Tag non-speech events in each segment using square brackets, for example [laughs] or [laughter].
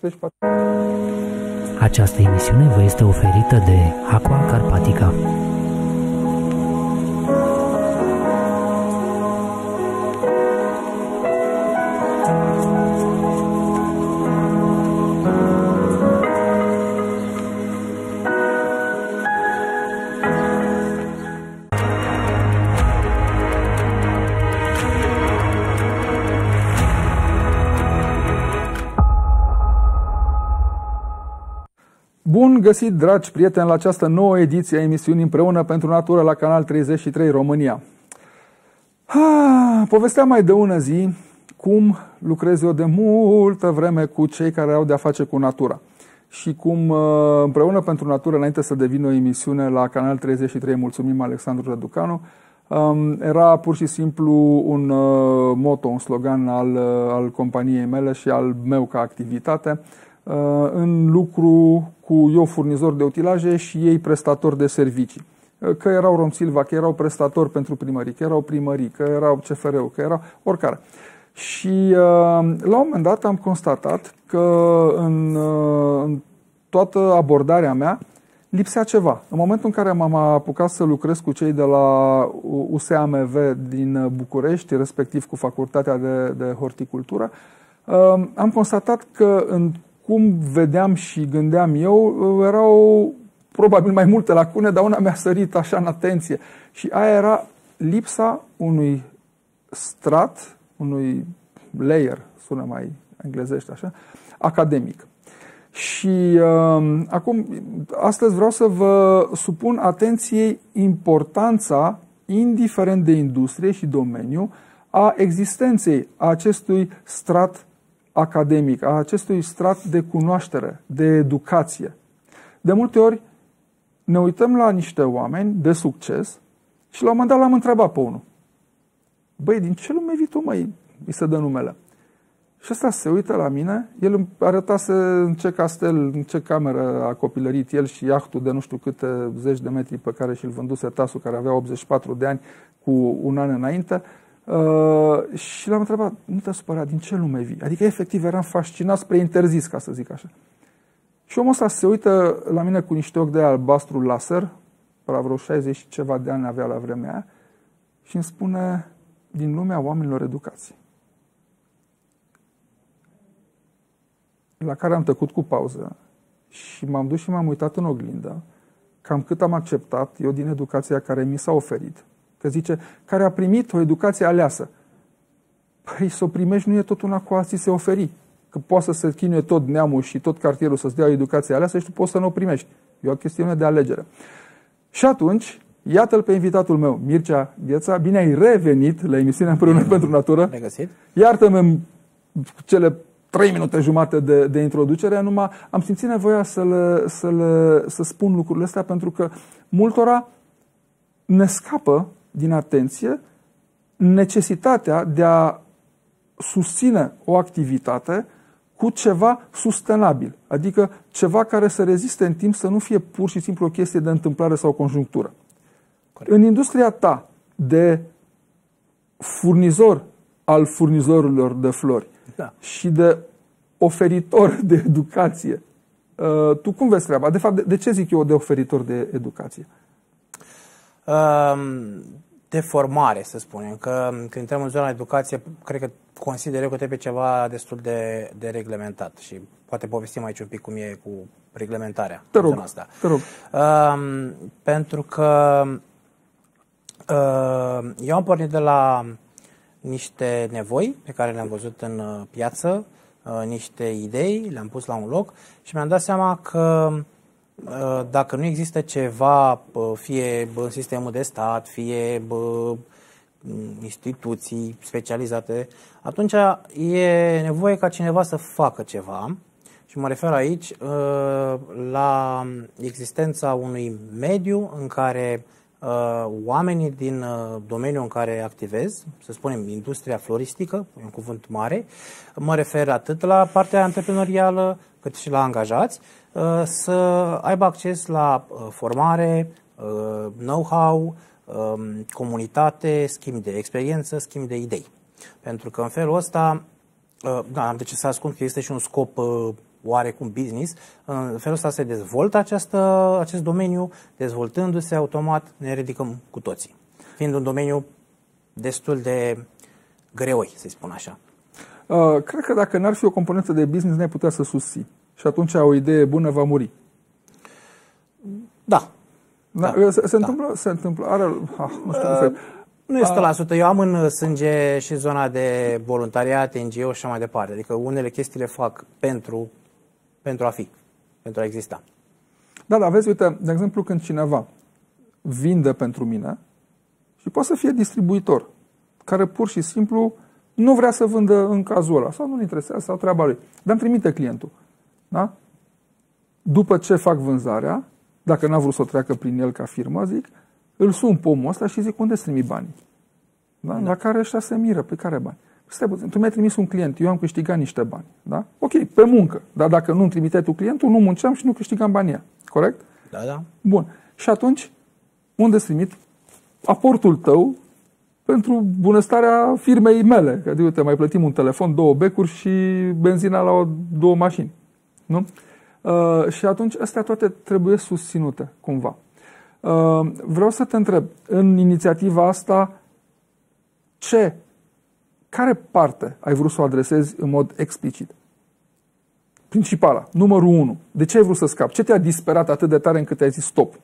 treci pe... Această emisiune vă este oferită de Aqua Carpatica. Găsit, dragi prieteni, la această nouă ediție a emisiunii Împreună pentru Natură la Canal 33 România. Ha, povesteam mai de ună zi cum lucrez eu de multă vreme cu cei care au de-a face cu natura. Și cum uh, Împreună pentru Natură, înainte să devină o emisiune la Canal 33, mulțumim Alexandru Răducanu, um, era pur și simplu un uh, moto, un slogan al, uh, al companiei mele și al meu ca activitate Uh, în lucru cu eu furnizor de utilaje și ei prestatori de servicii. Uh, că erau Romsilva, că erau prestatori pentru primării, că erau primării, că erau CFR-ul, că erau oricare. Și uh, la un moment dat am constatat că în, în toată abordarea mea lipsea ceva. În momentul în care m-am apucat să lucrez cu cei de la USAMV din București, respectiv cu Facultatea de, de Horticultură, am constatat că în cum vedeam și gândeam eu, erau probabil mai multe lacune, dar una mi-a sărit așa în atenție. Și aia era lipsa unui strat, unui layer, sună mai englezește așa, academic. Și uh, acum, astăzi vreau să vă supun atenției importanța, indiferent de industrie și domeniu, a existenței acestui strat academic, a acestui strat de cunoaștere, de educație. De multe ori ne uităm la niște oameni de succes și la un moment dat l-am întrebat pe unul. Băi, din ce lume vii tu, măi? Îi se dă numele. Și ăsta se uită la mine, el îmi arătase în ce castel, în ce cameră a copilărit el și iahtul de nu știu câte zeci de metri pe care și-l vânduse tasul, care avea 84 de ani cu un an înainte. Uh, și l-am întrebat, nu te supăra, din ce lume vii? Adică, efectiv, eram fascinat spre interzis, ca să zic așa. Și omul ăsta se uită la mine cu niște ochi de albastru laser, la vreo 60 și ceva de ani avea la vremea aia, și îmi spune, din lumea oamenilor educații. La care am tăcut cu pauză și m-am dus și m-am uitat în oglindă, cam cât am acceptat eu din educația care mi s-a oferit Că zice, care a primit o educație aleasă. Păi să o primești nu e tot una cu alții se oferi. Că poate să se chinuie tot neamul și tot cartierul să-ți dea o educație aleasă și tu poți să nu o primești. E o chestiune de alegere. Și atunci, iată-l pe invitatul meu, Mircea Gheța. Bine ai revenit la emisiunea Împreună pentru Natură. Iartă-mă cele trei minute jumate de, de introducere, numai am simțit nevoia să, le, să, le, să spun lucrurile astea pentru că multora ne scapă din atenție necesitatea de a susține o activitate cu ceva sustenabil, adică ceva care să reziste în timp, să nu fie pur și simplu o chestie de întâmplare sau conjunctură. Corect. În industria ta de furnizor al furnizorilor de flori da. și de oferitor de educație, uh, tu cum vezi treaba? De fapt, de ce zic eu de oferitor de educație? De formare, să spunem. Că când intrăm în zona educație, cred că consider eu că trebuie ceva destul de, de reglementat și poate povestim aici un pic cum e cu reglementarea. Te rog, asta. Te rog. Uh, pentru că uh, eu am pornit de la niște nevoi pe care le-am văzut în uh, piață, uh, niște idei, le-am pus la un loc și mi-am dat seama că Uh, dacă nu există ceva, fie în sistemul de stat, fie instituții specializate, atunci e nevoie ca cineva să facă ceva. Și mă refer aici uh, la existența unui mediu în care uh, oamenii din domeniul în care activez, să spunem industria floristică, e un cuvânt mare, mă refer atât la partea antreprenorială cât și la angajați, Uh, să aibă acces la uh, formare, uh, know-how, um, comunitate, schimb de experiență, schimb de idei. Pentru că în felul ăsta, da, am de ce să ascund că este și un scop oarecum business. În felul ăsta se dezvoltă această, acest domeniu, dezvoltându-se automat, ne ridicăm cu toții. Fiind un domeniu destul de greoi, să spun așa. Uh, cred că dacă n-ar fi o componentă de business, n-ai putea să susții. Și atunci o idee bună va muri. Da. da, da se, se, da. Întâmplă, se întâmplă, are, ah, nu știu uh, nu e 100%. Eu am în sânge și zona de voluntariat, NGO și așa mai departe. Adică unele chestii le fac pentru, pentru a fi, pentru a exista. Da, dar vezi, uite, de exemplu, când cineva vinde pentru mine și poate să fie distribuitor, care pur și simplu nu vrea să vândă în cazul ăla sau nu-l interesează sau treaba lui, dar îmi trimite clientul. Da? După ce fac vânzarea, dacă n-a vrut să o treacă prin el ca firmă, zic, îl sun pe omul ăsta și zic, unde să trimi banii? Da? da? La care ăștia se miră, pe care bani? Păi stai puțin, tu mi-ai trimis un client, eu am câștigat niște bani. Da? Ok, pe muncă. Dar dacă nu-mi trimiteai tu clientul, nu munceam și nu câștigam banii Corect? Da, da. Bun. Și atunci, unde să trimit? Aportul tău pentru bunăstarea firmei mele. Că, de uite, mai plătim un telefon, două becuri și benzina la o, două mașini. Nu? Uh, și atunci, astea toate trebuie susținute, cumva. Uh, vreau să te întreb, în inițiativa asta, ce, care parte ai vrut să o adresezi în mod explicit? Principala, numărul unu. De ce ai vrut să scapi? Ce te-a disperat atât de tare încât ai zis stop?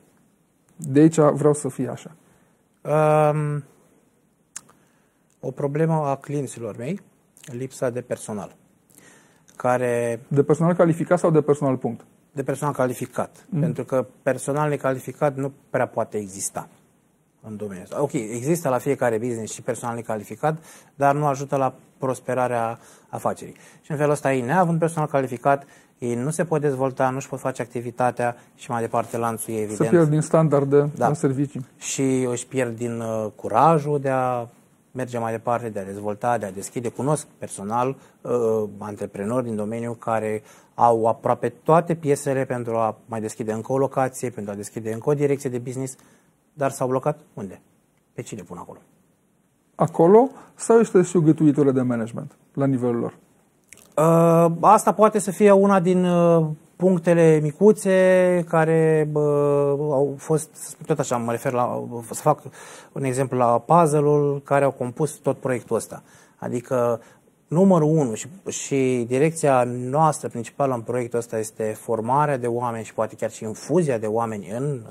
De aici vreau să fie așa. Um, o problemă a clienților mei, lipsa de personal. Care... De personal calificat sau de personal punct? De personal calificat. Mm. Pentru că personal necalificat nu prea poate exista în domeniul ăsta. Ok, există la fiecare business și personal calificat, dar nu ajută la prosperarea afacerii. Și în felul ăsta ei, neavând personal calificat, ei nu se pot dezvolta, nu își pot face activitatea și mai departe lanțul e evident. Se pierd din standarde da. în servicii. Și își pierd din uh, curajul de a merge mai departe, de a dezvolta, de a deschide. Cunosc personal uh, antreprenori din domeniu care au aproape toate piesele pentru a mai deschide încă o locație, pentru a deschide încă o direcție de business, dar s-au blocat unde? Pe cine pun acolo? Acolo sau este și o gătuitură de management la nivelul lor? Uh, asta poate să fie una din uh, punctele micuțe care bă, au fost, tot așa, mă refer la, să fac un exemplu la puzzle-ul care au compus tot proiectul ăsta. Adică numărul unu și, și direcția noastră principală în proiectul ăsta este formarea de oameni și poate chiar și infuzia de oameni în,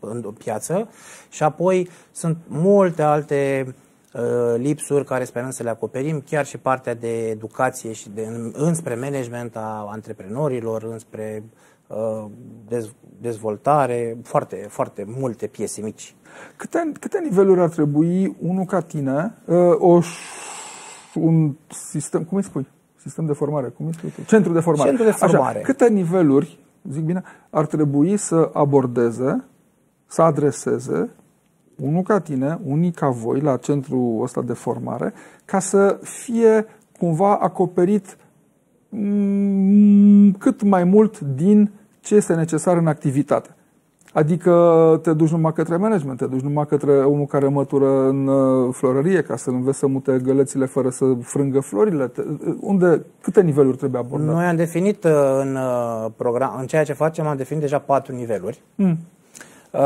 în piață și apoi sunt multe alte uh, lipsuri care sperăm să le acoperim, chiar și partea de educație și de, înspre management a antreprenorilor, înspre uh, dez, dezvoltare, foarte, foarte multe piese mici. Câte, câte niveluri ar trebui unul ca tine, uh, o un sistem, cum îi spui? Sistem de formare, cum îi spui tu? Centru de formare. Centru de formare. Așa, câte niveluri, zic bine, ar trebui să abordeze, să adreseze unul ca tine, unii ca voi la centrul ăsta de formare, ca să fie cumva acoperit mm, cât mai mult din ce este necesar în activitate. Adică te duci numai către management, te duci numai către omul care mătură în uh, florărie ca să înveți să mute gălețile fără să frângă florile. Unde, câte niveluri trebuie abordate? Noi am definit uh, în, uh, program, în ceea ce facem, am definit deja patru niveluri. Mm. Uh,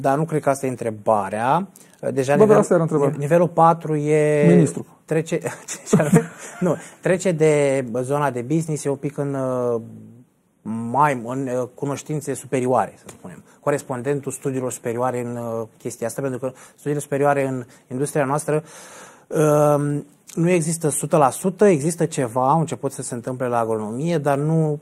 dar nu cred că asta e întrebarea. Deja Bă, nivel, asta era întrebarea. nivelul 4 e... Ministru. Trece, [laughs] [laughs] nu, trece de zona de business, e un pic în mai în uh, cunoștințe superioare, să spunem. Corespondentul studiilor superioare în uh, chestia asta, pentru că studiile superioare în industria noastră um, nu există 100%, există ceva, au început să se întâmple la agronomie, dar nu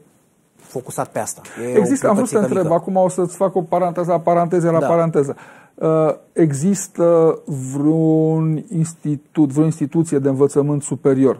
focusat pe asta. E există, am vrut să întreb, acum o să-ți fac o paranteză la paranteză la da. paranteză. Uh, există vreun institut, vreo instituție de învățământ superior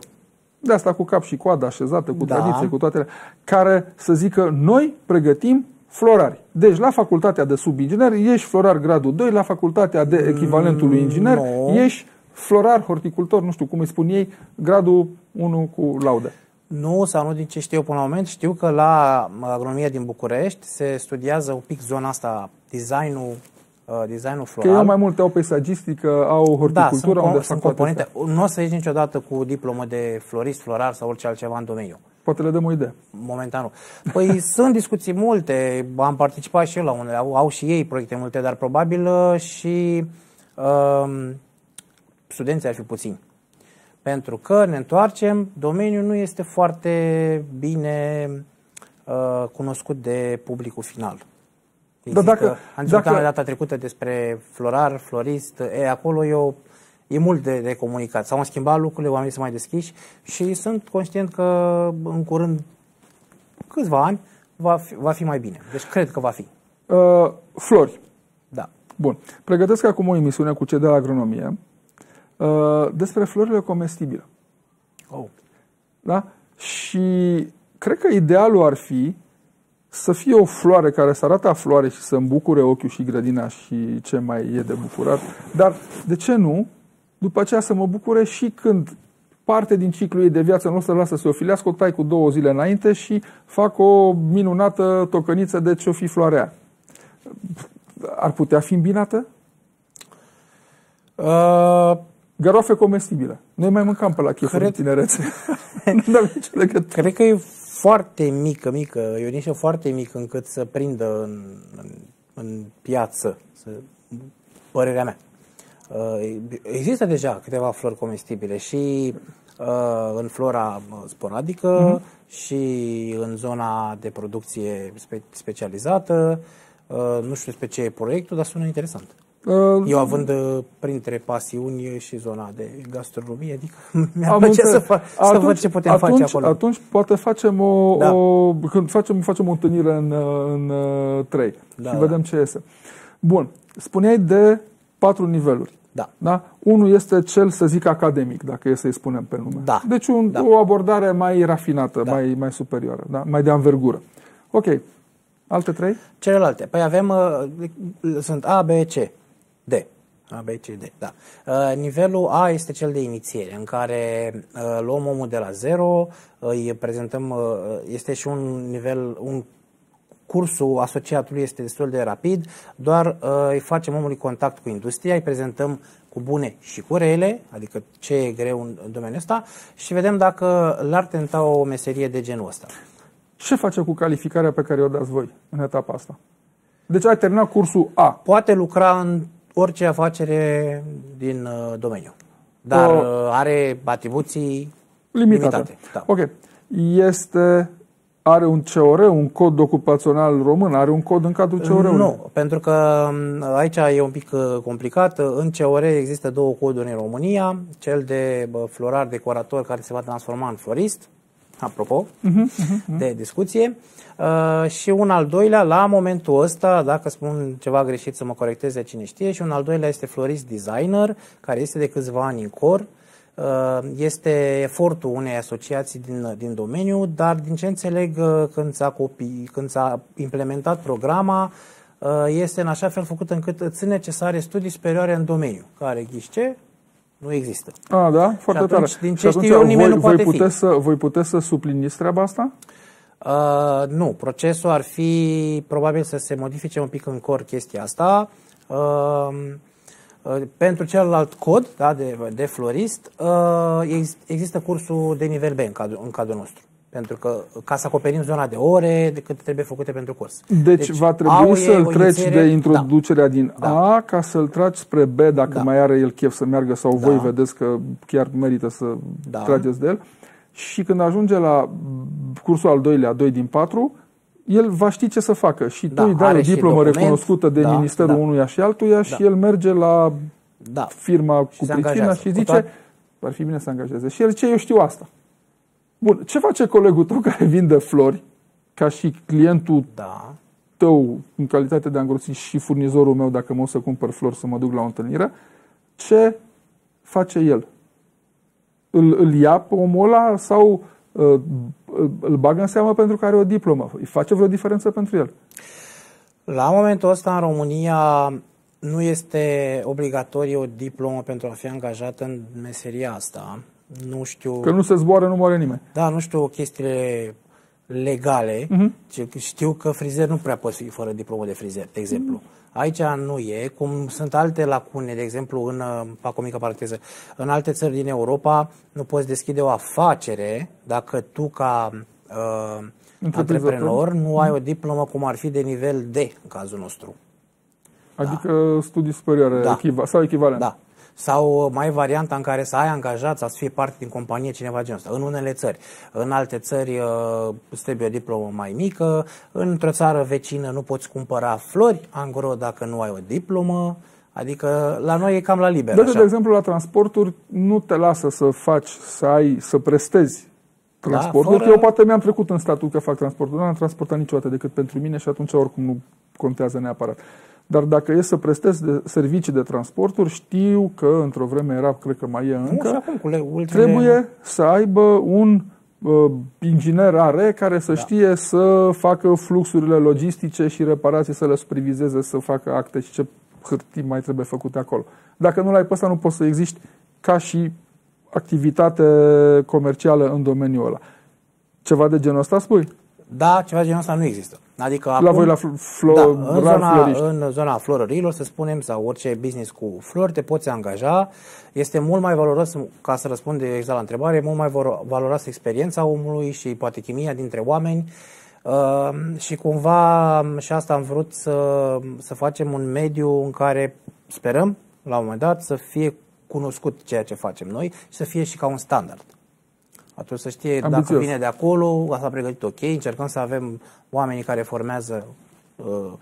de asta cu cap și coadă așezată, cu da. tradiție, cu toate care să zică noi pregătim florari. Deci la facultatea de subinginer ești florar gradul 2, la facultatea de echivalentul lui inginer no. ești florar, horticultor, nu știu cum îi spun ei, gradul 1 cu laude. Nu, sau nu din ce știu eu până la moment. Știu că la agronomia din București se studiază un pic zona asta, designul uh, designul floral. Că eu mai multe au peisagistică, au horticultură, da, sunt, unde sunt componente. Nu o să ieși niciodată cu diplomă de florist, florar sau orice altceva în domeniu. Poate le dăm o idee. Momentan nu. Păi [laughs] sunt discuții multe, am participat și eu la unele, au, au și ei proiecte multe, dar probabil uh, și uh, studenții ar fi puțini. Pentru că ne întoarcem, domeniul nu este foarte bine uh, cunoscut de publicul final. Dar dacă- am discutat dacă- data trecută despre florar, florist, e, acolo e, o, e mult de, de comunicat. S-au schimbat lucrurile, oamenii sunt mai deschiși și sunt conștient că în curând, câțiva ani, va fi, va fi mai bine. Deci cred că va fi. Uh, flori. Da. Bun. Pregătesc acum o emisiune cu cei de la agronomie uh, despre florile comestibile. Oh. Da? Și cred că idealul ar fi să fie o floare care să arate a floare și să îmbucure ochiul și grădina și ce mai e de bucurat. Dar, de ce nu, după aceea să mă bucure și când parte din ciclul ei de viață nu să lasă să o filească, o tai cu două zile înainte și fac o minunată tocăniță de ce-o fi floarea. Ar putea fi îmbinată? Uh, Garoafe comestibile. Noi mai mâncam pe la chefuri în Cred- tinerețe. [laughs] [laughs] nu avem nicio legătură. cred că e foarte mică, mică, e o nișă foarte mică încât să prindă în, în, în piață, să, părerea mea. Uh, Există deja câteva flori comestibile și uh, în flora uh, sporadică și în zona de producție spe- specializată. Uh, Nu știu despre ce e proiectul, dar sună interesant. Uh, Eu având uh, printre pasiuni și zona de gastronomie, adică [laughs] mi-ar Am plăcea să, înțeles. fa- să văd ce putem atunci, face acolo. Atunci poate facem o, Da. o când facem, facem o întâlnire în, în uh, trei Da, și da. vedem ce iese. Bun. Spuneai de patru niveluri. Da. Da? Unul este cel, să zic, academic, dacă e să-i spunem pe nume. Da. Deci un, Da. o abordare mai rafinată, Da. mai, mai superioară, da? mai de anvergură. Ok. Alte trei? Celelalte. Păi avem, uh, sunt A, B, C, D. A, B, C, D, da. Uh, nivelul A este cel de inițiere, în care uh, luăm omul de la zero, îi prezentăm, uh, este și un nivel, un cursul asociatului este destul de rapid, doar uh, îi facem omului contact cu industria, îi prezentăm cu bune și cu rele, adică ce e greu în, în domeniul ăsta și vedem dacă l-ar tenta o meserie de genul ăsta. Ce face cu calificarea pe care o dați voi în etapa asta? Deci ai terminat cursul A. poate lucra în orice afacere din uh, domeniu, dar O- uh, are atribuții limitate. limitate. Da. Ok. Este, are un COR, un cod ocupațional român, are un cod în cadrul COR-ului? Nu, pentru că um, aici e un pic uh, complicat. În COR există două coduri în România, cel de bă, florar decorator care se va transforma în florist, apropo de discuție, uh, și un al doilea, la momentul ăsta, dacă spun ceva greșit să mă corecteze cine știe, și un al doilea este florist designer, care este de câțiva ani în cor, Uh, este efortul unei asociații din, din domeniu, dar din ce înțeleg uh, când s-a, copii, când s-a implementat programa, uh, este în așa fel făcut încât îți sunt necesare studii superioare în domeniu, care ghișce nu există. A, da? Foarte Și atunci, tare. din și ce atunci știu eu, nimeni voi, nu voi poate fi. puteți Să, voi puteți să supliniți treaba asta? Uh, nu, procesul ar fi probabil să se modifice un pic în cor chestia asta. Uh, uh, pentru celălalt cod da, de, de florist, uh, ex, există cursul de nivel B în cadrul, în cadrul nostru. Pentru că ca să acoperim zona de ore de cât trebuie făcute pentru curs. Deci, va au trebui ei să-l o treci inițiere- de introducerea din Da. A ca să-l tragi spre B dacă Da. mai are el chef să meargă sau voi Da. vedeți că chiar merită să Da. trageți de el. Și când ajunge la cursul al doilea, 2 din 4, el va ști ce să facă și Da, tu îi dai are o și diplomă document. recunoscută de Da, ministerul da. unuia și altuia și Da. el merge la Da. firma cu se pricina angajează. și Cu zice, toate- ar fi bine să angajeze. Și el zice, eu știu asta. Bun, ce face colegul tău care vinde flori, ca și clientul Da. tău în calitate de angrosit și furnizorul meu dacă mă o să cumpăr flori să mă duc la o întâlnire, ce face el? Îl, îl ia pe omul ăla sau uh, îl- îl bagă în seamă pentru că are o diplomă? Îi face vreo diferență pentru el? La momentul ăsta în România nu este obligatorie o diplomă pentru a fi angajat în meseria asta. Nu știu. Că nu se zboară, nu moare nimeni. Da, nu știu chestiile legale. Mhm. Uh-huh. Știu că frizer nu prea poți fi fără diplomă de frizer, de exemplu. Aici nu e, cum sunt alte lacune, de exemplu, în, uh, fac o mică paranteză, în alte țări din Europa nu poți deschide o afacere dacă tu ca uh, Întreprinzător. antreprenor, nu ai o diplomă cum ar fi de nivel D în cazul nostru. Adică studii superioare Da. echiva- sau echivalent. Da. Sau uh, mai e varianta în care să ai angajat sau să fie parte din companie cineva genul ăsta. În unele țări. În alte țări uh, îți trebuie o diplomă mai mică. Într-o țară vecină nu poți cumpăra flori, angro, dacă nu ai o diplomă. Adică la noi e cam la liber. Dă de așa. exemplu, la transporturi nu te lasă să faci, să ai, să prestezi transportul. Da, fără- Eu poate mi-am trecut în statul că fac transportul. Nu am transportat niciodată decât pentru mine și atunci oricum nu contează neapărat. Dar dacă e să prestezi de servicii de transporturi, știu că într-o vreme era, cred că mai e Nu, și încă, acum cu le, ultimele... trebuie să aibă un uh, inginer are care Da. să știe să facă fluxurile logistice și reparații, să le supervizeze, să facă acte și ce hârtii mai trebuie făcute acolo. Dacă nu l-ai pe ăsta, nu poți să existi ca și activitate comercială în domeniul ăla. Ceva de genul ăsta spui? Da, ceva genul ăsta nu există. Adică La acum, voi la fl- flo- da, în, rar zona, floriști. în zona florărilor, să spunem, sau orice business cu flori, te poți angaja. Este mult mai valoros, ca să răspund exact la întrebare, e mult mai valo- valoroasă experiența omului și poate chimia dintre oameni. Uh, și cumva și asta am vrut să, să facem un mediu în care sperăm, la un moment dat, să fie cunoscut ceea ce facem noi și să fie și ca un standard. Atunci să știe Ambițios. dacă vine de acolo, asta a pregătit ok, încercăm să avem oamenii care formează uh,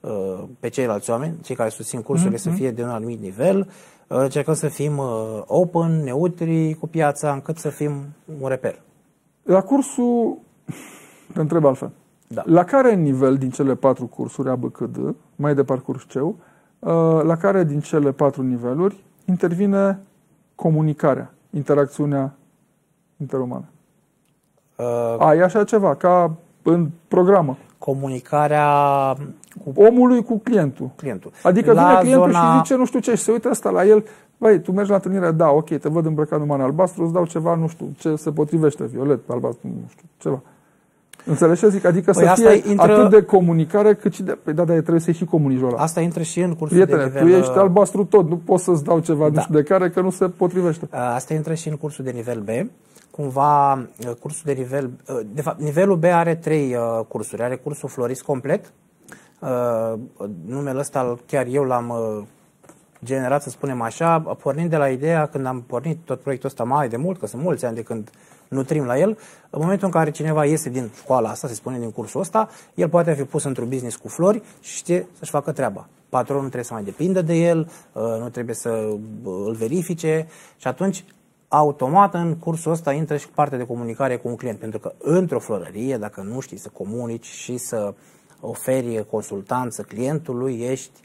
uh, pe ceilalți oameni, cei care susțin cursurile să fie de un anumit nivel, uh, încercăm să fim uh, open, neutri cu piața, încât să fim un reper. La cursul, te întreb altfel, Da. la care nivel din cele patru cursuri ABCD, mai de parcurs CEU, uh, la care din cele patru niveluri intervine comunicarea, interacțiunea interumană? Uh, A, e așa ceva, ca în programă. comunicarea cu Omului cu clientul. clientul. Adică La vine clientul zona- și zice nu știu ce și se uită ăsta la el, băi, tu mergi la întâlnire, da, ok, te văd îmbrăcat numai în albastru, îți dau ceva, nu știu, ce se potrivește, violet, albastru, nu știu, ceva. Înțelegi ce zic? Adică Păi să asta fie intră- atât de comunicare cât și de... Păi da, dar trebuie să și comunici ăla. Asta intră și în cursul Prietene, de tu nivel... ești albastru tot, nu poți să-ți dau ceva Da. nu știu de care, că nu se potrivește. Uh, Asta intră și în cursul de nivel B. Cumva, uh, cursul de nivel... uh, De fapt, nivelul B are trei uh, cursuri. Are cursul florist complet. Uh, Numele ăsta chiar eu l-am uh, generat, să spunem așa, pornind de la ideea când am pornit tot proiectul ăsta mai de mult, că sunt mulți ani de când nutrim la el, în momentul în care cineva iese din școala asta, se spune din cursul ăsta, el poate fi pus într-un business cu flori și știe să-și facă treaba. Patronul nu trebuie să mai depindă de el, uh, nu trebuie să uh, îl verifice și atunci automat în cursul ăsta intră și partea de comunicare cu un client, pentru că într-o florărie, dacă nu știi să comunici și să oferi consultanță clientului, ești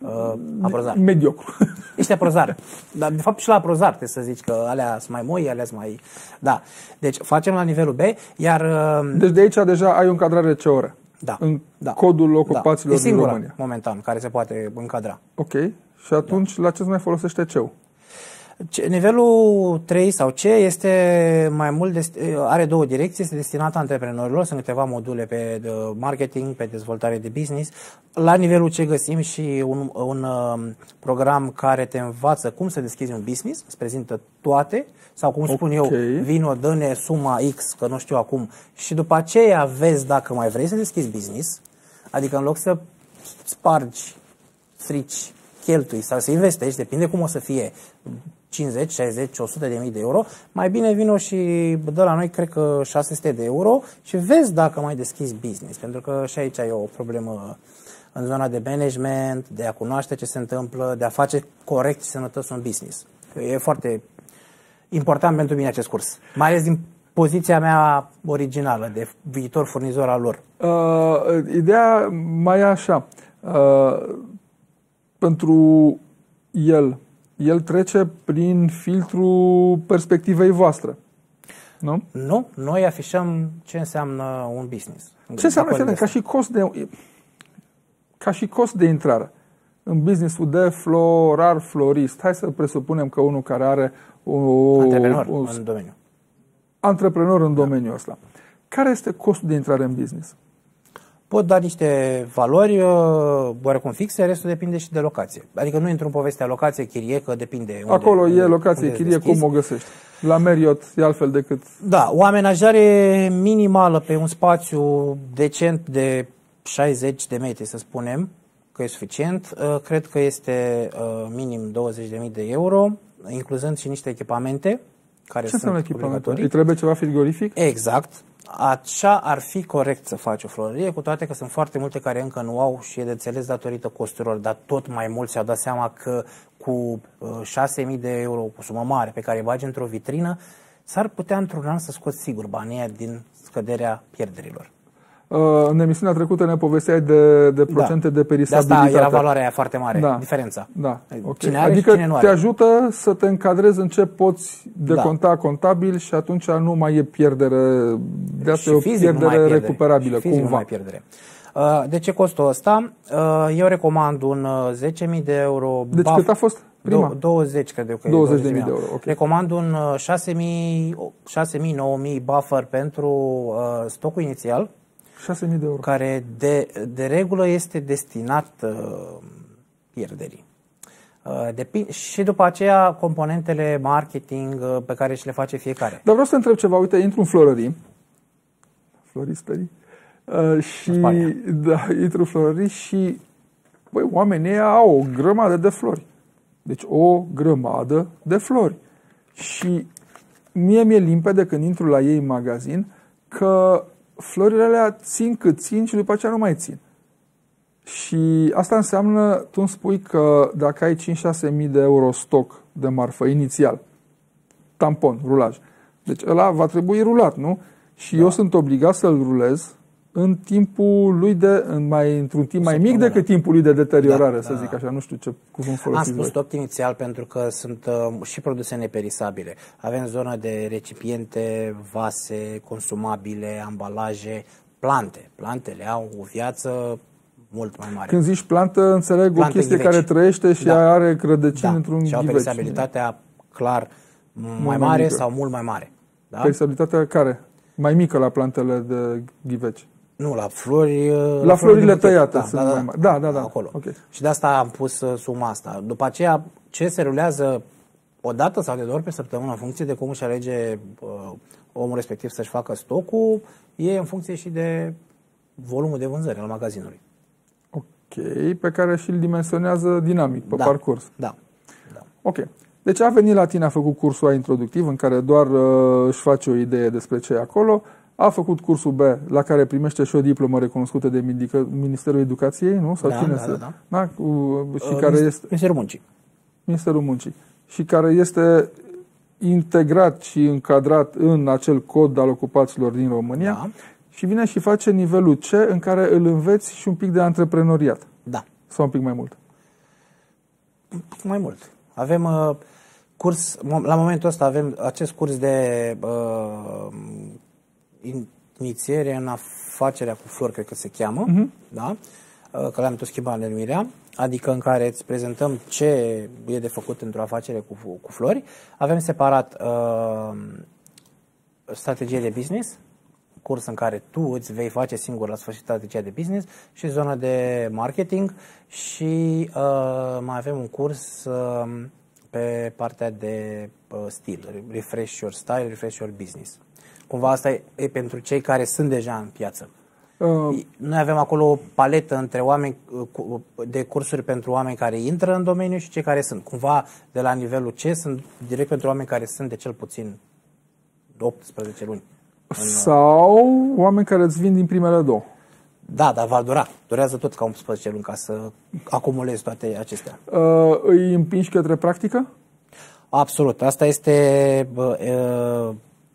uh, aprozar. Mediocru. [laughs] Ești aprozar. Dar, de fapt, și la aprozar trebuie să zici că alea sunt mai moi, alea sunt mai... Da. Deci, facem la nivelul B, iar... uh, Deci de aici deja ai o încadrare ce ore. Da. În da. codul ocupațiilor da. e din singura, România. momentan, care se poate încadra. Ok. Și atunci la ce se mai folosește CEU? Ce- Nivelul 3 sau C este mai mult, desti- are două direcții, este destinat antreprenorilor, sunt câteva module pe de marketing, pe dezvoltare de business. La nivelul C găsim și un, un um, program care te învață cum să deschizi un business, îți prezintă toate, sau cum spun eu, Ok. vino, dă-ne suma X, că nu știu acum, și după aceea vezi dacă mai vrei să deschizi business, adică în loc să spargi strici, cheltui sau să investești, depinde cum o să fie, 50, 60, 100 de mii de euro, mai bine vino și dă la noi, cred că 600 de euro și vezi dacă mai deschizi business, pentru că și aici e o problemă în zona de management, de a cunoaște ce se întâmplă, de a face corect și sănătos un business. E foarte important pentru mine acest curs, mai ales din poziția mea originală de viitor furnizor al lor. Uh, ideea mai e așa. Uh, pentru el, el trece prin filtrul perspectivei voastre. Nu? Nu, noi afișăm ce înseamnă un business. Ce înseamnă Dincolo fie, de ca și cost de ca și cost de intrare în businessul de florar florist. Hai să presupunem că unul care are o, antreprenor un în domeniu. antreprenor în domeniul ăsta. Care este costul de intrare în business? Pot da niște valori uh, oarecum fixe, restul depinde și de locație. Adică nu intru în povestea locație, chirie, că depinde unde, Acolo unde, e locație unde chirie, deschis. cum o găsești? La Marriott e altfel decât... Da, o amenajare minimală pe un spațiu decent de 60 de metri, să spunem, că e suficient. Uh, Cred că este uh, minim 20.000 de euro, incluzând și niște echipamente care Ce sunt înseamnă echipamentul? obligatorii. Îi trebuie ceva frigorific? Exact. Așa ar fi corect să faci o florărie, cu toate că sunt foarte multe care încă nu au și e de înțeles datorită costurilor, dar tot mai mulți și-au dat seama că cu uh, 6.000 de euro, cu sumă mare pe care îi bagi într-o vitrină, s-ar putea într-un an să scoți sigur banii aia din scăderea pierderilor. Uh, În emisiunea trecută ne povesteai de, de procente de De perisabilitate. asta era valoarea aia foarte mare, Da. diferența. Da, ok. Cine are adică și cine nu are. te ajută să te încadrezi în ce poți deconta contabil și atunci nu mai e pierdere, de asta e o și fizic nu mai pierdere pierdere. recuperabilă Și fizic nu cumva. mai pierdere. Uh, De ce costul ăsta? Uh, Eu recomand un uh, 10.000 de euro. Deci cât a fost prima? Do- 20, cred eu că 20.000 e. de euro, ok. Recomand un uh, 6.000, 6.000, 9.000 buffer pentru uh, stocul inițial, 6.000 de euro. care de, de regulă este destinat uh, pierderii. Uh, depin- și după aceea componentele marketing uh, pe care și le face fiecare. Dar vreau să întreb ceva. Uite, intru în florării. Floristerii. Uh, și, Spania. da, [laughs] intru în florării și, băi, oamenii ăia au o grămadă de flori. Deci o grămadă de flori. Și mie mi-e limpede când intru la ei în magazin că florile alea țin cât țin și după aceea nu mai țin. Și asta înseamnă, tu îmi spui că dacă ai 5-6 mii de euro stoc de marfă inițial, tampon, rulaj, deci ăla va trebui rulat, nu? Și eu sunt obligat să-l rulez în timpul lui de, în mai, într-un timp mai mic săptămână. decât timpul lui de deteriorare, Da, să da, zic da. așa, nu știu ce cuvânt Am folosiți spus voi. stock inițial pentru că sunt uh, și produse neperisabile. Avem zonă de recipiente, vase, consumabile, ambalaje, plante. Plantele au o viață mult mai mare. Când zici plantă, înțeleg Plantă o chestie ghiveci. care trăiește și Da. are rădăcini da, într-un și au ghiveci. perisabilitatea clar mai mai mare mică. sau mult mai mare. Da? Perisabilitatea care? Mai mică la plantele de ghiveci. Nu, la flori... uh, La florile de butet. tăiate da, sunt da, da, mai mari. Da, da, da. Acolo. Ok. Și de asta am pus uh, suma asta. După aceea, ce se rulează o dată sau de două ori pe săptămână, în funcție de cum își alege uh, omul respectiv să-și facă stocul, e în funcție și de volumul de vânzări al magazinului. Ok, pe care și îl dimensionează dinamic pe da. parcurs. Da. da. Ok. Deci a venit la tine, a făcut cursul A introductiv în care doar uh, își face o idee despre ce e acolo, a făcut cursul B la care primește și o diplomă recunoscută de Medică- Ministerul Educației, nu? Sau Da, cine da, se... da, da. da? Cu, și Uh, care Minist- este Ministerul Muncii. Ministerul Muncii și care este integrat și încadrat în acel cod al ocupaților din România Da. și vine și face nivelul C în care îl înveți și un pic de antreprenoriat Da. sau un pic mai mult. Mai mult. Avem uh, curs, mo- la momentul ăsta avem acest curs de uh, in- inițiere în afacerea cu flori, cred că se cheamă, da? Uh, că l-am tot schimbat denumirea, adică în care îți prezentăm ce e de făcut într-o afacere cu, cu flori. Avem separat uh, strategie de business, curs în care tu îți vei face singur la sfârșit strategia de business și zona de marketing și uh, mai avem un curs uh, pe partea de uh, stil, refresh your style, refresh your business. Cumva asta e, e pentru cei care sunt deja în piață. Uh, Noi avem acolo o paletă între oameni uh, cu- de cursuri pentru oameni care intră în domeniu și cei care sunt. Cumva de la nivelul C sunt direct pentru oameni care sunt de cel puțin 18 luni. sau oameni care îți vin din primele două. Da, dar va dura. Durează tot ca 18 luni ca să acumulezi toate acestea. Uh, îi împingi către practică? Absolut. Asta este bă, e,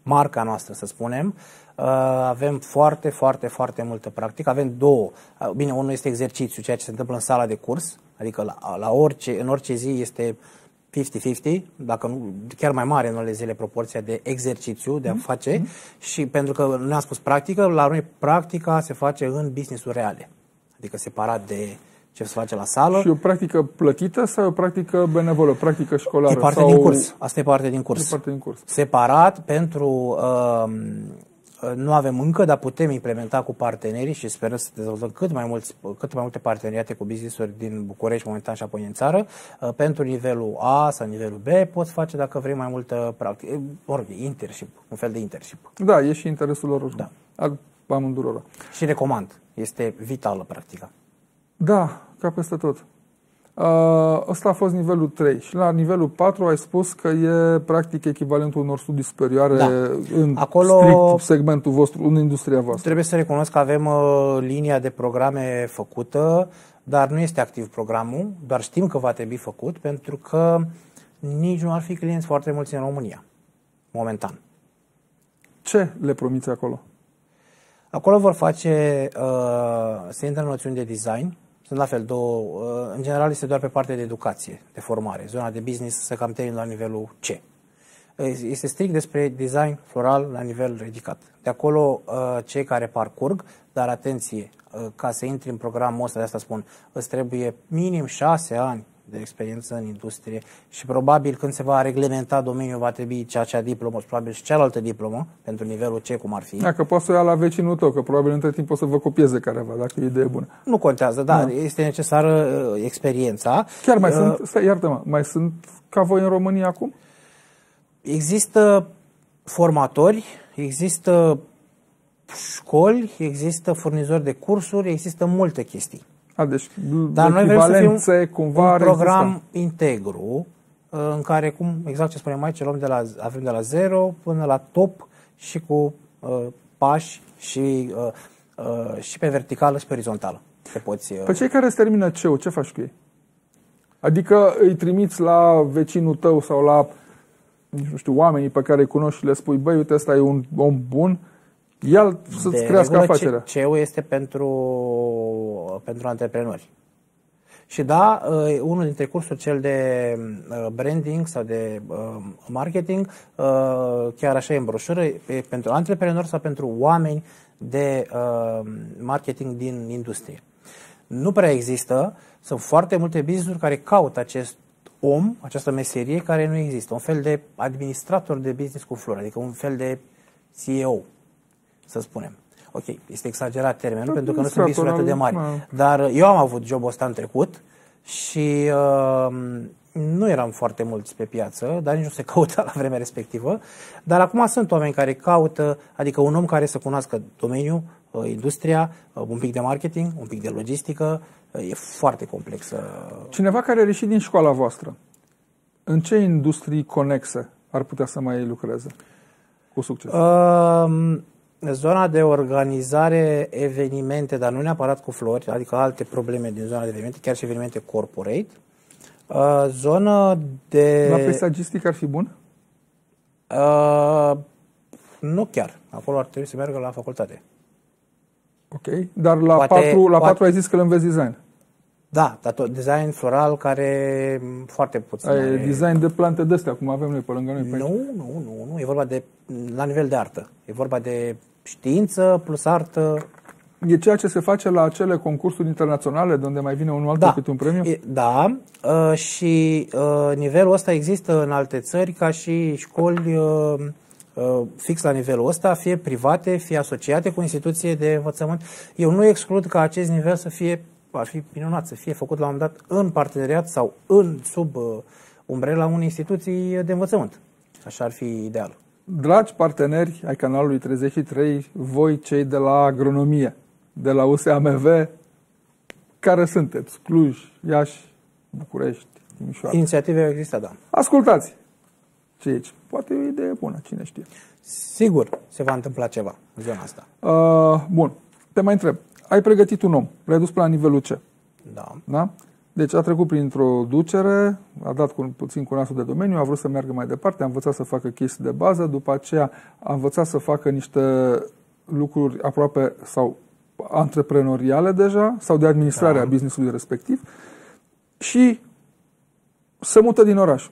marca noastră, să spunem. Uh, Avem foarte, foarte, foarte multă practică. Avem două. Uh, Bine, unul este exercițiu, ceea ce se întâmplă în sala de curs, adică la, la orice, în orice zi este 50-50, dacă nu, chiar mai mare în unele zile proporția de exercițiu, de a face și pentru că nu am spus practică, la noi practica se face în business-uri reale, adică separat de ce se face la sală. Și o practică plătită sau o practică benevolă, practică școlară? E parte sau... din curs. Asta e parte din curs. E parte din curs. Separat pentru uh, uh, nu avem încă, dar putem implementa cu partenerii și sperăm să dezvoltăm cât mai, mulți, cât mai multe parteneriate cu business-uri din București, momentan și apoi în țară. Uh, pentru nivelul A sau nivelul B poți face, dacă vrei, mai multă practică, rog, internship, un fel de internship. Da, e și interesul lor. Da. Al amândurora. Și recomand. Este vitală practica. Da, ca peste tot. Uh, ăsta a fost nivelul 3 și la nivelul 4 ai spus că e practic echivalentul unor studii superioare Da. în Acolo- strict segmentul vostru, în industria voastră. Trebuie să recunosc că avem uh, linia de programe făcută, dar nu este activ programul, doar știm că va trebui făcut, pentru că nici nu ar fi clienți foarte mulți în România, momentan. Ce le promiți acolo? Acolo vor face, uh, se intră în noțiuni de design, sunt la fel două, uh, în general este doar pe partea de educație, de formare. Zona de business se cam termină la nivelul C. Este strict despre design floral la nivel ridicat. De acolo uh, cei care parcurg, dar atenție, uh, ca să intri în programul ăsta, de asta spun, îți trebuie minim șase ani de experiență în industrie și probabil când se va reglementa domeniul va trebui cea cea diplomă, probabil și cealaltă diplomă pentru nivelul C, cum ar fi. Dacă poți să o ia la vecinul tău, că probabil între timp o să vă copieze careva, dacă e o idee bună. Nu contează, da, este necesară uh, experiența. Chiar mai Uh, sunt, stai, iartă-mă, mai sunt ca voi în România acum? Există formatori, există școli, există furnizori de cursuri, există multe chestii. A, deci Dar noi vrem să fim echivalențe cumva un ar program exista. integru uh, în care, cum exact ce spuneam aici, luăm de la, avem de la zero până la top și cu uh, pași și, uh, uh, și pe verticală și pe orizontală. Te poți, uh, Pe cei care îți termină ce ce faci cu ei? Adică îi trimiți la vecinul tău sau la, nici nu știu, oamenii pe care îi cunoști și le spui, băi, uite, ăsta e un om bun, el să-ți De crească regulă, afacerea. CEU este pentru, pentru antreprenori. Și da, uh, unul dintre cursuri, cel de uh, branding sau de uh, marketing, uh, chiar așa e în broșură, e pentru antreprenori sau pentru oameni de uh, marketing din industrie. Nu prea există, sunt foarte multe business care caută acest om, această meserie care nu există, un fel de administrator de business cu flori, adică un fel de CEO, să spunem. Ok, este exagerat termenul, pentru că nu sunt visuri atât de mari. Da. Dar eu am avut jobul ăsta în trecut și uh, nu eram foarte mulți pe piață, dar nici nu se [laughs] căuta la vremea respectivă. Dar acum sunt oameni care caută, adică un om care să cunoască domeniul, uh, industria, uh, un pic de marketing, un pic de logistică, uh, e foarte complexă. Cineva care a ieșit din școala voastră, în ce industrii conexe ar putea să mai lucreze cu succes? Uh, zona de organizare evenimente, dar nu neapărat cu flori, adică alte probleme din zona de evenimente, chiar și evenimente corporate. Uh, zona de... La peisagistic ar fi bun? Uh, nu chiar. Acolo ar trebui să meargă la facultate. Ok. Dar la, Poate- patru, la poate- patru ai zis că îl înveți design. Da, dar tot design floral care m, foarte puțin. Ai are- design de plante de astea, cum avem noi pe lângă noi. pe aici. Nu, nu, nu, nu. E vorba de la nivel de artă. E vorba de știință plus artă. E ceea ce se face la acele concursuri internaționale, de unde mai vine unul altul Da, câte un premiu? E- da uh, și uh, nivelul ăsta există în alte țări ca și școli uh, uh, fix la nivelul ăsta, fie private, fie asociate cu instituție de învățământ. Eu nu exclud ca acest nivel să fie, ar fi minunat, să fie făcut la un moment dat în parteneriat sau în sub uh, umbrela unei instituții de învățământ. Așa ar fi ideal. Dragi parteneri ai canalului 33, voi cei de la agronomie, de la USAMV, care sunteți? Cluj, Iași, București, Timișoara. Inițiative există, da. Ascultați ce e aici. Poate e o idee bună, cine știe. Sigur se va întâmpla ceva în zona asta. Uh, bun, te mai întreb. Ai pregătit un om, l-ai dus până la nivelul C, Da. da? Deci a trecut printr-o ducere, a dat cu, puțin cu nasul de domeniu, a vrut să meargă mai departe, a învățat să facă chestii de bază, după aceea a învățat să facă niște lucruri aproape sau antreprenoriale deja, sau de administrare Da. a business-ului respectiv și se mută din oraș.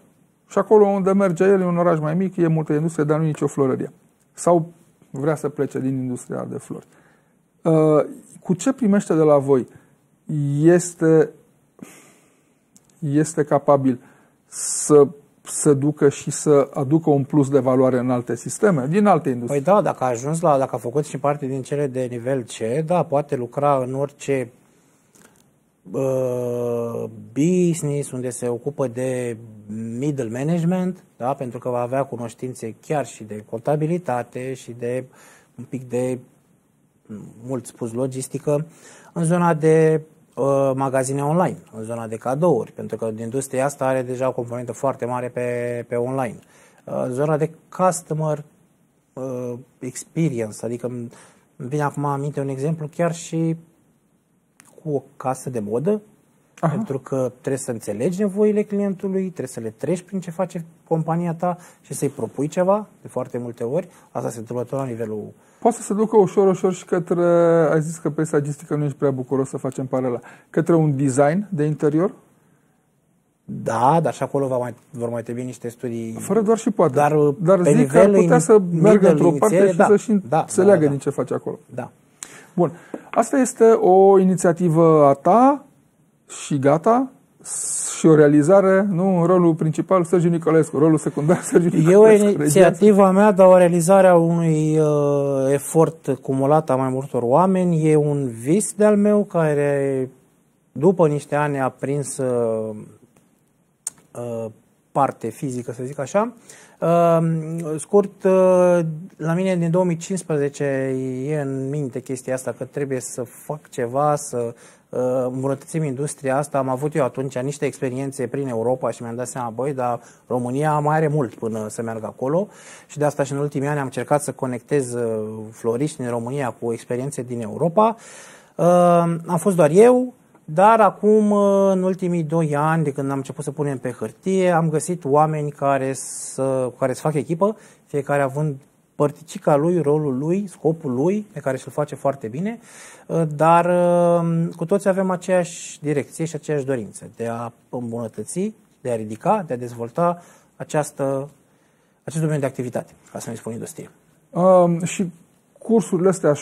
Și acolo unde merge el, e un oraș mai mic, e multă industrie, dar nu e nicio florărie. Sau vrea să plece din industria de flori. Uh, cu ce primește de la voi? Este, este capabil să să ducă și să aducă un plus de valoare în alte sisteme, din alte industrie. Păi da, dacă a ajuns la, dacă a făcut și parte din cele de nivel C, da, poate lucra în orice uh, business unde se ocupă de middle management, da, pentru că va avea cunoștințe chiar și de contabilitate și de un pic de, mult spus, logistică, în zona de uh, magazine online, în zona de cadouri, pentru că industria asta are deja o componentă foarte mare pe, pe online. Uh, zona de customer uh, experience, adică îmi vine acum aminte un exemplu chiar și cu o casă de modă, Aha. pentru că trebuie să înțelegi nevoile clientului, trebuie să le treci prin ce face compania ta și să-i propui ceva de foarte multe ori. Asta se întâmplă tot la nivelul poate să se ducă ușor, ușor și către, ai zis că peisagistică nu ești prea bucuros să facem paralela, către un design de interior? Da, dar și acolo va mai, vor mai trebui niște studii. Fără doar și poate. Dar, dar pe zic că ar putea să meargă într-o parte și da, să și da, înțeleagă da, da. din ce face acolo. Da. Bun. Asta este o inițiativă a ta și gata și o realizare, nu în rolul principal Sergiu Nicolescu, rolul secundar [laughs] Sergiu Nicolescu. E o inițiativă a mea, dar o realizare a unui uh, efort cumulat a mai multor oameni. E un vis de-al meu care, după niște ani, a prins uh, uh, parte fizică, să zic așa. Uh, scurt, uh, la mine din 2015 e în minte chestia asta că trebuie să fac ceva, să Uh, îmbunătățim industria asta. Am avut eu atunci niște experiențe prin Europa și mi-am dat seama, băi, dar România mai are mult până să meargă acolo și de asta și în ultimii ani am încercat să conectez uh, floriști din România cu experiențe din Europa. Uh, am fost doar eu, dar acum, în ultimii doi ani, de când am început să punem pe hârtie, am găsit oameni care să, care să facă echipă, fiecare având părticica lui, rolul lui, scopul lui, pe care și-l face foarte bine, uh, dar uh, cu toți avem aceeași direcție și aceeași dorință de a îmbunătăți, de a ridica, de a dezvolta această, acest domeniu de activitate, ca să nu spun industrie. Um, și cursurile astea,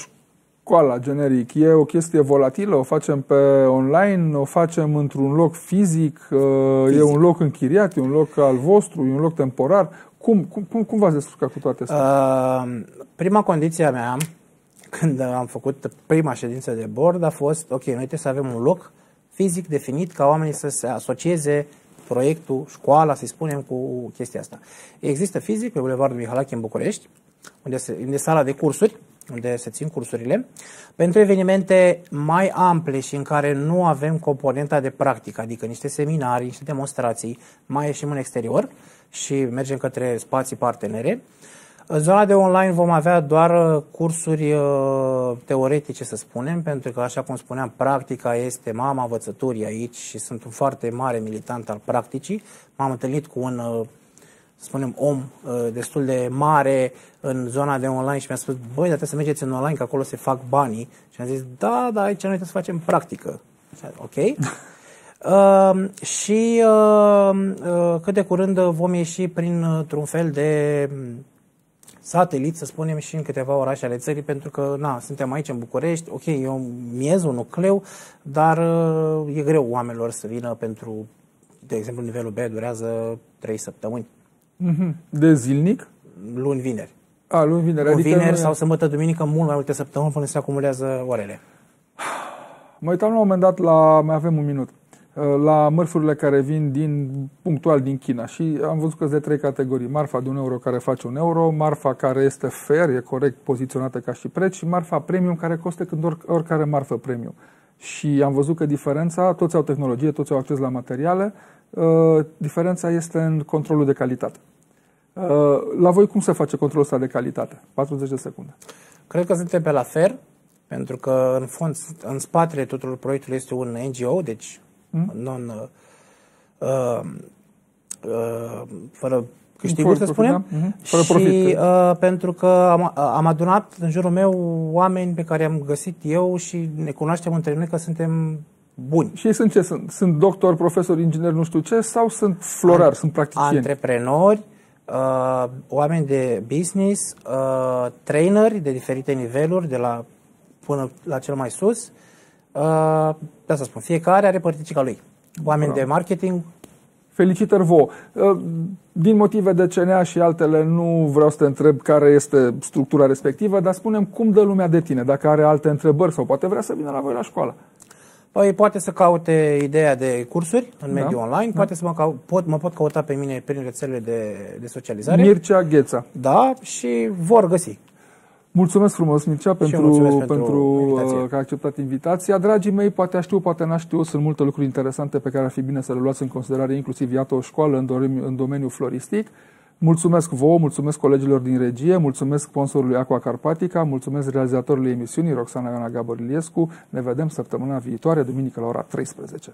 școala generic, e o chestie volatilă? O facem pe online? O facem într-un loc fizic? fizic? E un loc închiriat? E un loc al vostru? E un loc temporar? Cum, cum, cum, cum v-ați descurcat cu toate astea? Uh, prima condiție a mea, [laughs] când am făcut prima ședință de bord, a fost, ok, noi trebuie să avem un loc fizic definit ca oamenii să se asocieze proiectul, școala, să-i spunem, cu chestia asta. Există fizic pe Bulevardul Mihalache în București, unde, se, unde sala de cursuri, unde se țin cursurile, pentru evenimente mai ample și în care nu avem componenta de practică, adică niște seminarii, niște demonstrații, mai ieșim în exterior și mergem către spații partenere. În zona de online vom avea doar uh, cursuri uh, teoretice, să spunem, pentru că, așa cum spuneam, practica este mama învățăturii aici și sunt un foarte mare militant al practicii. M-am întâlnit cu un, uh, să spunem, om destul de mare în zona de online și mi-a spus, băi, dar trebuie să mergeți în online, că acolo se fac banii. Și am zis, da, da, aici noi trebuie să facem practică. Ok. Uh, [laughs] și uh, uh, cât de curând vom ieși printr-un fel de satelit, să spunem, și în câteva orașe ale țării, pentru că, na, suntem aici în București, ok, e un miez, un nucleu, dar uh, e greu oamenilor să vină pentru, de exemplu, nivelul B durează 3 săptămâni. Mm-hmm. De zilnic? Luni, vineri. A, luni, vineri. Adică vineri sau sămbătă, duminică, mult mai multe săptămâni până se acumulează orele. Mă uitam la un moment dat la... Mai avem un minut. Uh, la mărfurile care vin din punctual din China și am văzut că de trei categorii. Marfa de un euro care face un euro, marfa care este fair, e corect poziționată ca și preț și marfa premium care costă când or, oricare marfă premium. Și am văzut că diferența, toți au tehnologie, toți au acces la materiale, uh, diferența este în controlul de calitate. Uh, la voi cum se face controlul ăsta de calitate? 40 de secunde. Cred că suntem pe la fer, pentru că în fond, în spatele tuturor proiectului este un NGO, deci hmm? non, uh, uh, fără câștiguri, să spunem. Uh-huh. Fără și profit. uh, pentru că am, am adunat în jurul meu oameni pe care am găsit eu și ne cunoaștem între noi că suntem buni. Și ei sunt ce? Sunt, sunt doctor, profesor, inginer, nu știu ce, sau sunt florari, An- sunt practicieni? Antreprenori, uh, oameni de business, uh, traineri de diferite niveluri, de la până la cel mai sus, Uh, de asta spun, fiecare are părticica lui. Oameni Bravo. de marketing, Felicitări vouă. Uh, din motive de CNA și altele nu vreau să te întreb care este structura respectivă, dar spunem cum dă lumea de tine, dacă are alte întrebări sau poate vrea să vină la voi la școală. Păi poate să caute ideea de cursuri în da. mediul online, da. poate să mă, cau- pot, mă pot căuta pe mine prin rețelele de, de socializare. Mircea Gheța. Da, și vor găsi. Mulțumesc frumos, Mircea, pentru, mulțumesc pentru, pentru pentru invitație. că a acceptat invitația. Dragii mei, poate știu, poate n știu, sunt multe lucruri interesante pe care ar fi bine să le luați în considerare, inclusiv, iată, o școală în domeniul, în domeniul floristic. Mulțumesc vouă, mulțumesc colegilor din regie, mulțumesc sponsorului Aqua Carpatica, mulțumesc realizatorului emisiunii Roxana Ioana Gabor Iliescu. Ne vedem săptămâna viitoare, duminică la ora 13.